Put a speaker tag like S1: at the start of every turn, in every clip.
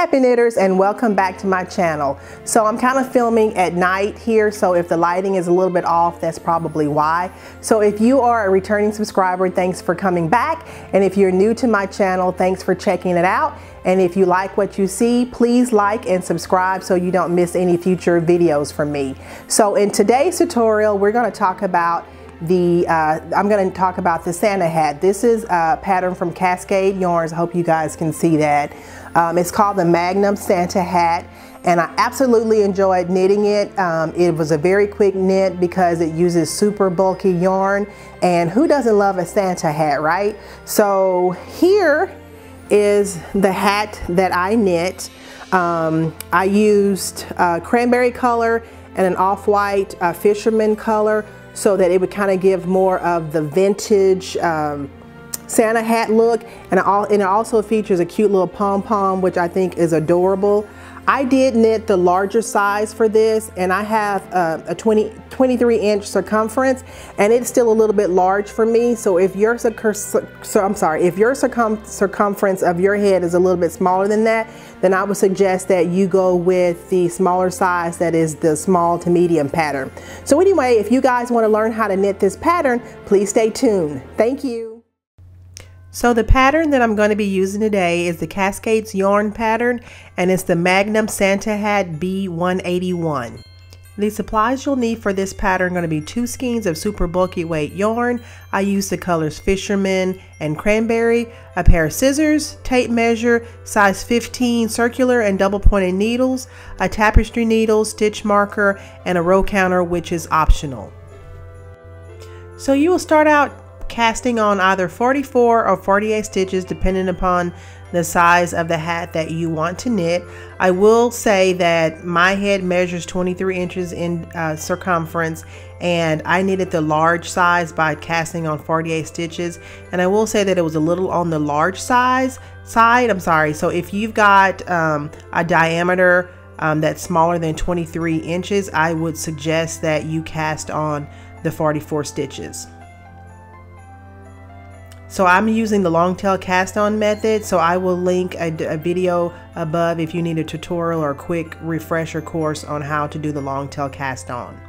S1: happy knitters and welcome back to my channel. So I'm kind of filming at night here so if the lighting is a little bit off that's probably why. So if you are a returning subscriber thanks for coming back and if you're new to my channel thanks for checking it out and if you like what you see please like and subscribe so you don't miss any future videos from me. So in today's tutorial we're going to talk about the uh, I'm going to talk about the Santa hat. This is a pattern from Cascade Yarns. I hope you guys can see that. Um, it's called the Magnum Santa hat and I absolutely enjoyed knitting it. Um, it was a very quick knit because it uses super bulky yarn and who doesn't love a Santa hat, right? So here is the hat that I knit. Um, I used cranberry color and an off-white uh, fisherman color so that it would kind of give more of the vintage um, Santa hat look and it, and it also features a cute little pom-pom which I think is adorable. I did knit the larger size for this and I have a 20, 23 inch circumference and it's still a little bit large for me. So if your, so I'm sorry, if your circum circumference of your head is a little bit smaller than that, then I would suggest that you go with the smaller size that is the small to medium pattern. So anyway, if you guys want to learn how to knit this pattern, please stay tuned. Thank you. So the pattern that I'm going to be using today is the Cascades yarn pattern and it's the Magnum Santa Hat B181. The supplies you'll need for this pattern are going to be two skeins of super bulky weight yarn. I use the colors Fisherman and Cranberry, a pair of scissors, tape measure, size 15 circular and double pointed needles, a tapestry needle, stitch marker, and a row counter which is optional. So you will start out casting on either 44 or 48 stitches depending upon the size of the hat that you want to knit. I will say that my head measures 23 inches in uh, circumference and I knitted the large size by casting on 48 stitches and I will say that it was a little on the large size side I'm sorry so if you've got um, a diameter um, that's smaller than 23 inches I would suggest that you cast on the 44 stitches. So I'm using the long tail cast on method. So I will link a, a, video above if you need a tutorial or a quick refresher course on how to do the long tail cast on.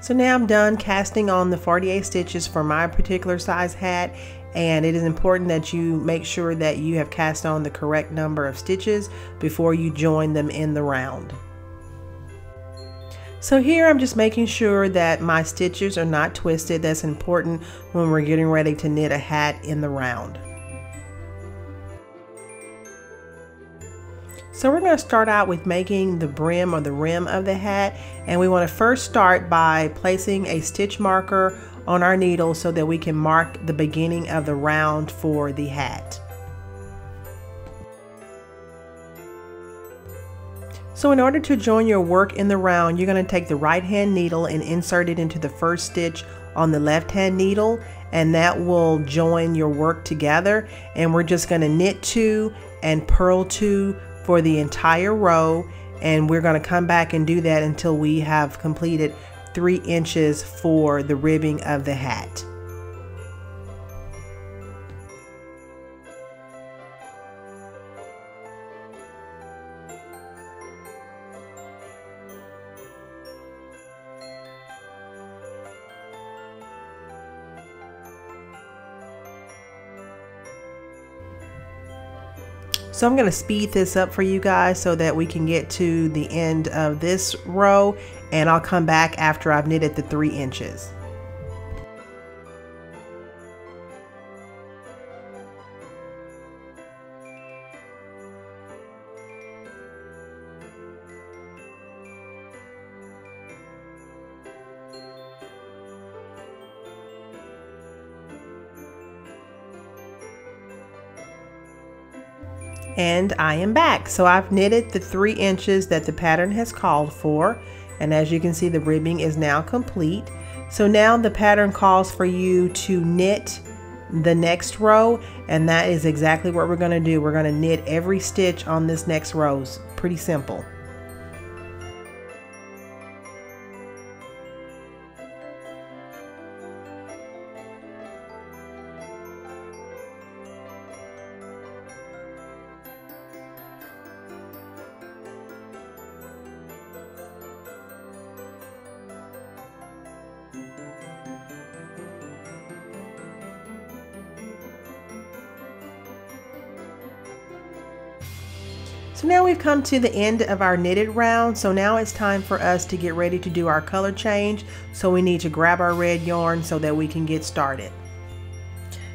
S1: So now I'm done casting on the 48 stitches for my particular size hat and it is important that you make sure that you have cast on the correct number of stitches before you join them in the round. So here I'm just making sure that my stitches are not twisted. That's important when we're getting ready to knit a hat in the round. So we're going to start out with making the brim or the rim of the hat and we want to first start by placing a stitch marker on our needle so that we can mark the beginning of the round for the hat. So in order to join your work in the round, you're going to take the right hand needle and insert it into the first stitch on the left hand needle and that will join your work together and we're just going to knit two and purl two for the entire row and we're going to come back and do that until we have completed three inches for the ribbing of the hat. So I'm going to speed this up for you guys so that we can get to the end of this row and I'll come back after I've knitted the three inches. and I am back. So I've knitted the three inches that the pattern has called for. And as you can see, the ribbing is now complete. So now the pattern calls for you to knit the next row. And that is exactly what we're gonna do. We're gonna knit every stitch on this next row. Pretty simple. So now we've come to the end of our knitted round. So now it's time for us to get ready to do our color change. So we need to grab our red yarn so that we can get started.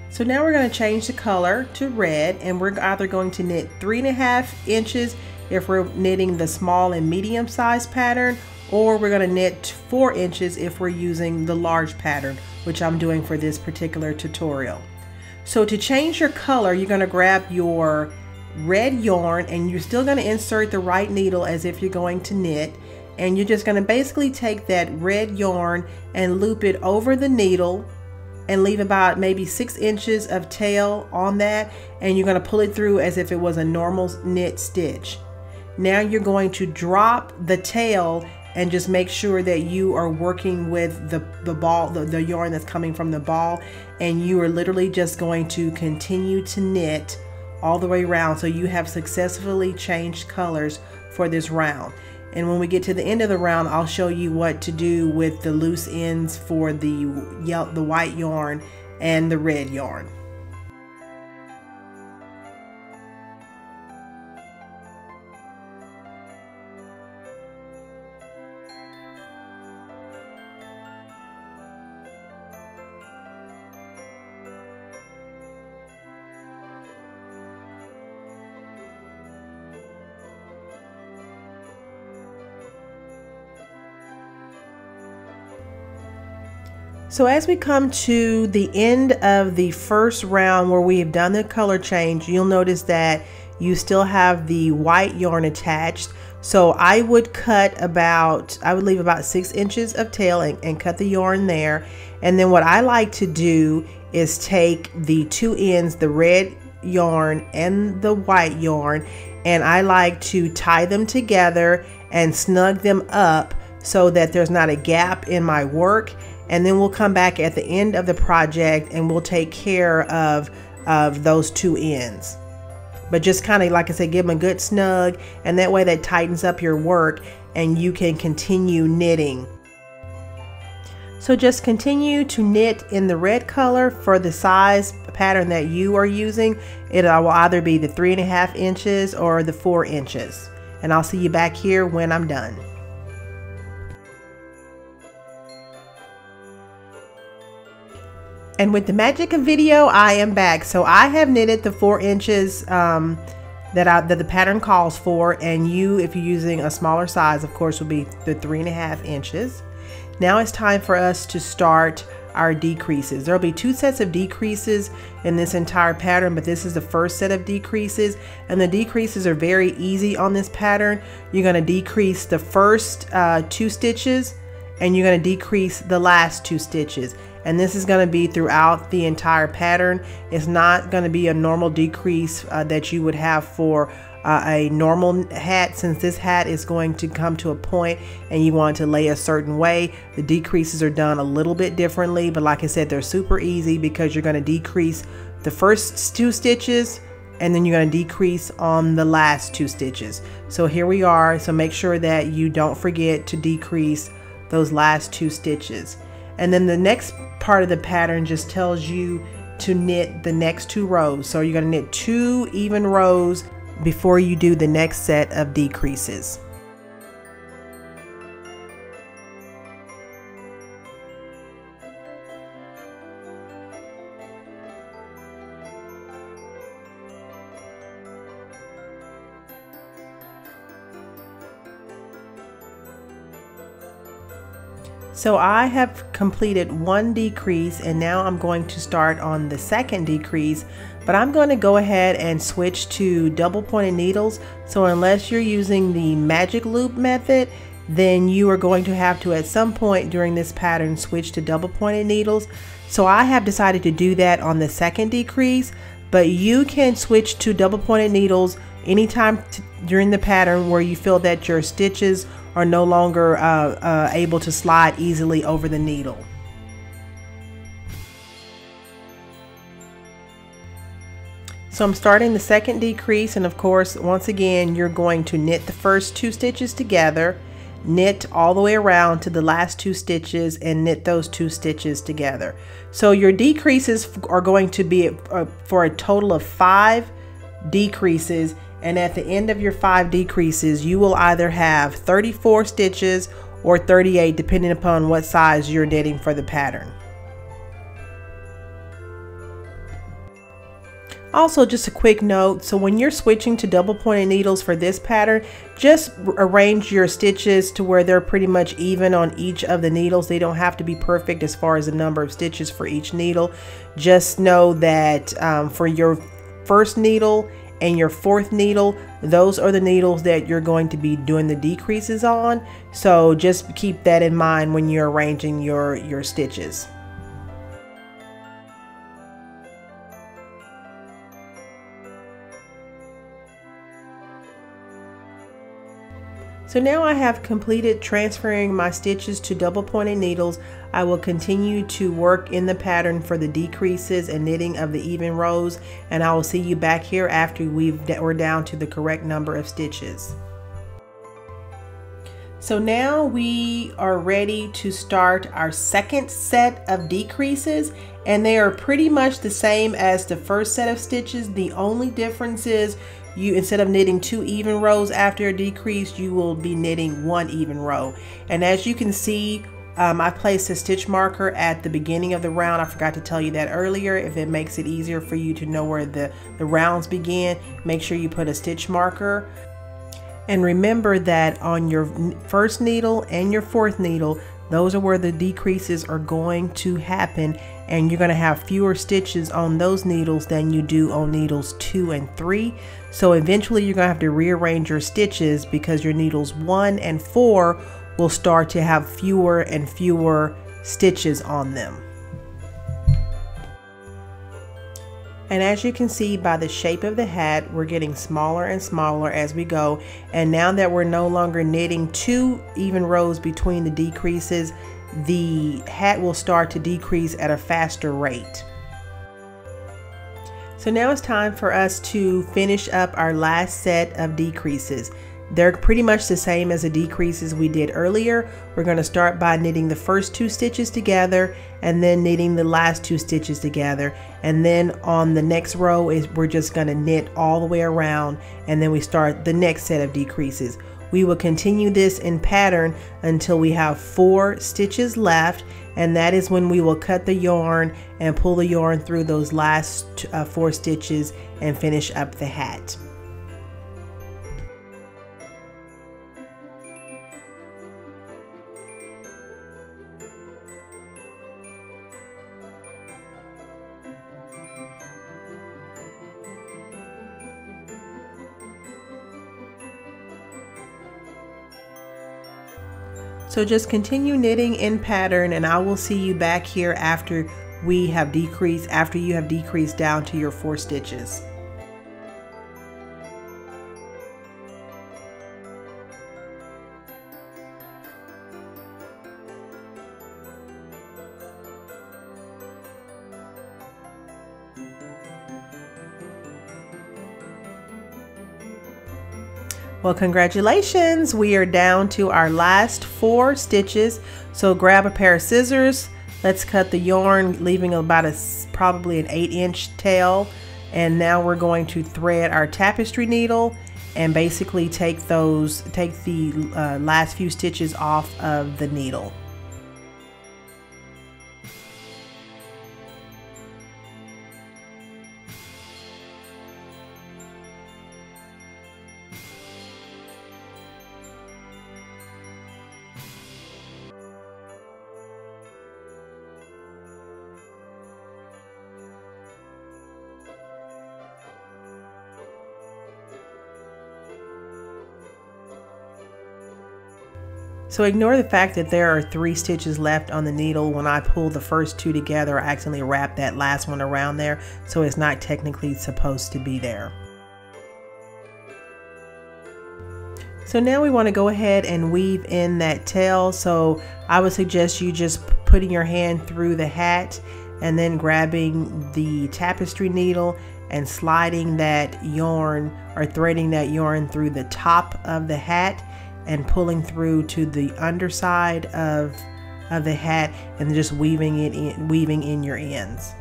S1: So now we're going to change the color to red and we're either going to knit three and a half inches if we're knitting the small and medium size pattern or we're going to knit four inches if we're using the large pattern which I'm doing for this particular tutorial. So to change your color you're going to grab your red yarn and you're still going to insert the right needle as if you're going to knit and you're just going to basically take that red yarn and loop it over the needle and leave about maybe six inches of tail on that and you're going to pull it through as if it was a normal knit stitch. Now you're going to drop the tail and just make sure that you are working with the, the ball, the, the yarn that's coming from the ball and you are literally just going to continue to knit all the way around so you have successfully changed colors for this round. And when we get to the end of the round, I'll show you what to do with the loose ends for the, the white yarn and the red yarn. So as we come to the end of the first round where we have done the color change, you'll notice that you still have the white yarn attached. So I would cut about, I would leave about six inches of tail and, and cut the yarn there. And then what I like to do is take the two ends, the red yarn and the white yarn, and I like to tie them together and snug them up so that there's not a gap in my work and then we'll come back at the end of the project and we'll take care of of those two ends. But just kind of like I said give them a good snug and that way that tightens up your work and you can continue knitting. So just continue to knit in the red color for the size pattern that you are using. It uh, will either be the three and a half inches or the four inches. And I'll see you back here when I'm done And with the magic of video, I am back. So I have knitted the four inches um, that, I, that the pattern calls for. And you, if you're using a smaller size, of course, will be the three and a half inches. Now it's time for us to start our decreases. There'll be two sets of decreases in this entire pattern, but this is the first set of decreases. And the decreases are very easy on this pattern. You're gonna decrease the first uh, two stitches and you're gonna decrease the last two stitches and this is going to be throughout the entire pattern. It's not going to be a normal decrease uh, that you would have for uh, a normal hat since this hat is going to come to a point and you want to lay a certain way. The decreases are done a little bit differently but like I said they're super easy because you're going to decrease the first two stitches and then you're going to decrease on the last two stitches. So here we are. So make sure that you don't forget to decrease those last two stitches and then the next part of the pattern just tells you to knit the next two rows. So you're to knit two even rows before you do the next set of decreases. So I have completed one decrease and now I'm going to start on the second decrease but I'm going to go ahead and switch to double pointed needles. So unless you're using the magic loop method then you are going to have to at some point during this pattern switch to double pointed needles. So I have decided to do that on the second decrease but you can switch to double pointed needles anytime during the pattern where you feel that your stitches are no longer uh, uh, able to slide easily over the needle. So I'm starting the second decrease and of course once again you're going to knit the first two stitches together knit all the way around to the last two stitches and knit those two stitches together. So your decreases are going to be uh, for a total of five decreases and at the end of your five decreases you will either have 34 stitches or 38 depending upon what size you're knitting for the pattern. Also, just a quick note, so when you're switching to double pointed needles for this pattern, just arrange your stitches to where they're pretty much even on each of the needles. They don't have to be perfect as far as the number of stitches for each needle. Just know that um, for your first needle and your fourth needle, those are the needles that you're going to be doing the decreases on. So just keep that in mind when you're arranging your, your stitches. So now I have completed transferring my stitches to double pointed needles. I will continue to work in the pattern for the decreases and knitting of the even rows and I will see you back here after we've, we're down to the correct number of stitches. So now we are ready to start our second set of decreases and they are pretty much the same as the first set of stitches. The only difference is you instead of knitting two even rows after a decrease you will be knitting one even row. And as you can see um, I placed a stitch marker at the beginning of the round. I forgot to tell you that earlier. If it makes it easier for you to know where the the rounds begin make sure you put a stitch marker. And remember that on your first needle and your fourth needle those are where the decreases are going to happen. And you're going to have fewer stitches on those needles than you do on needles 2 and 3. So eventually you're going to have to rearrange your stitches because your needles 1 and 4 will start to have fewer and fewer stitches on them. And as you can see by the shape of the hat, we're getting smaller and smaller as we go. And now that we're no longer knitting two even rows between the decreases, the hat will start to decrease at a faster rate. So now it's time for us to finish up our last set of decreases. They're pretty much the same as the decreases we did earlier. We're going to start by knitting the first two stitches together and then knitting the last two stitches together. And then on the next row is we're just going to knit all the way around and then we start the next set of decreases. We will continue this in pattern until we have four stitches left and that is when we will cut the yarn and pull the yarn through those last uh, four stitches and finish up the hat. So just continue knitting in pattern and I will see you back here after we have decreased, after you have decreased down to your four stitches. Well, congratulations. We are down to our last four stitches. So grab a pair of scissors. Let's cut the yarn, leaving about a probably an eight inch tail. And now we're going to thread our tapestry needle and basically take those, take the uh, last few stitches off of the needle. So ignore the fact that there are three stitches left on the needle. When I pull the first two together, I accidentally wrap that last one around there, so it's not technically supposed to be there. So now we want to go ahead and weave in that tail. So I would suggest you just putting your hand through the hat and then grabbing the tapestry needle and sliding that yarn or threading that yarn through the top of the hat and pulling through to the underside of, of the hat and just weaving it in, weaving in your ends.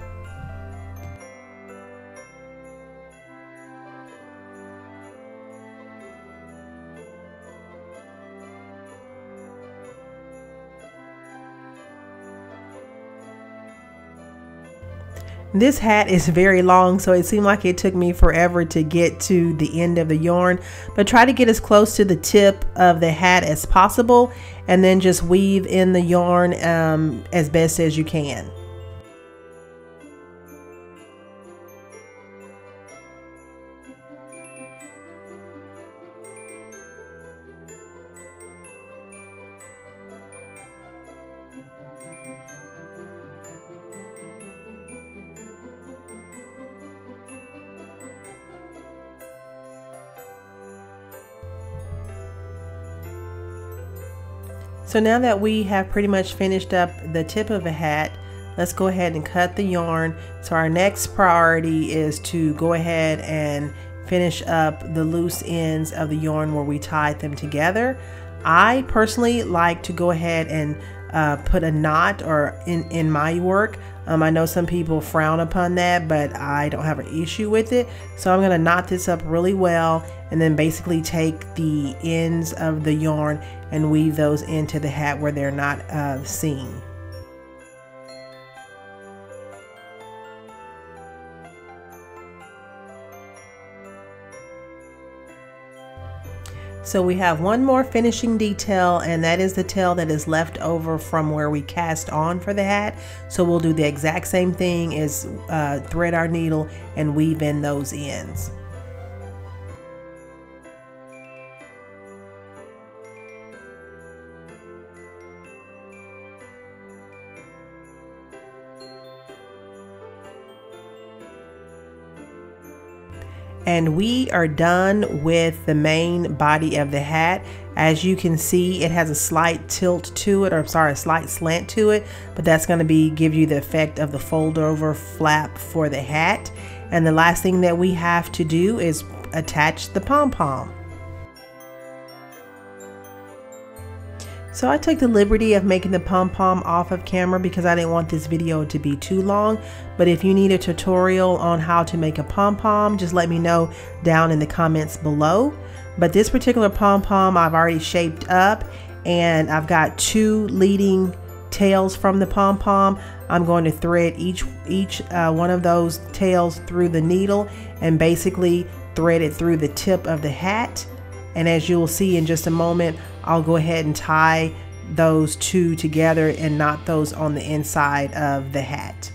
S1: This hat is very long, so it seemed like it took me forever to get to the end of the yarn, but try to get as close to the tip of the hat as possible and then just weave in the yarn um, as best as you can. So now that we have pretty much finished up the tip of a hat, let's go ahead and cut the yarn. So our next priority is to go ahead and finish up the loose ends of the yarn where we tied them together. I personally like to go ahead and uh, put a knot or in, in my work. Um, I know some people frown upon that, but I don't have an issue with it. So I'm gonna knot this up really well and then basically take the ends of the yarn and weave those into the hat where they're not uh, seen. So we have one more finishing detail and that is the tail that is left over from where we cast on for the hat. So we'll do the exact same thing as uh, thread our needle and weave in those ends. And we are done with the main body of the hat. As you can see it has a slight tilt to it or I'm sorry a slight slant to it but that's going to be give you the effect of the fold over flap for the hat. And the last thing that we have to do is attach the pom-pom So I took the liberty of making the pom-pom off of camera because I didn't want this video to be too long. But if you need a tutorial on how to make a pom-pom, just let me know down in the comments below. But this particular pom-pom I've already shaped up and I've got two leading tails from the pom-pom. I'm going to thread each, each uh, one of those tails through the needle and basically thread it through the tip of the hat and as you'll see in just a moment, I'll go ahead and tie those two together and knot those on the inside of the hat.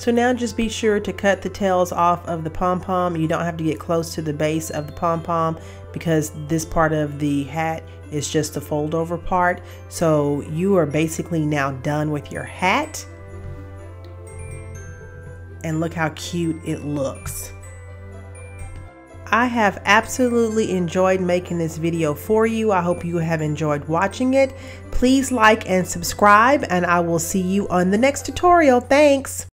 S1: So now just be sure to cut the tails off of the pom-pom. You don't have to get close to the base of the pom-pom because this part of the hat is just the fold over part. So you are basically now done with your hat. And look how cute it looks. I have absolutely enjoyed making this video for you. I hope you have enjoyed watching it. Please like and subscribe and I will see you on the next tutorial. Thanks.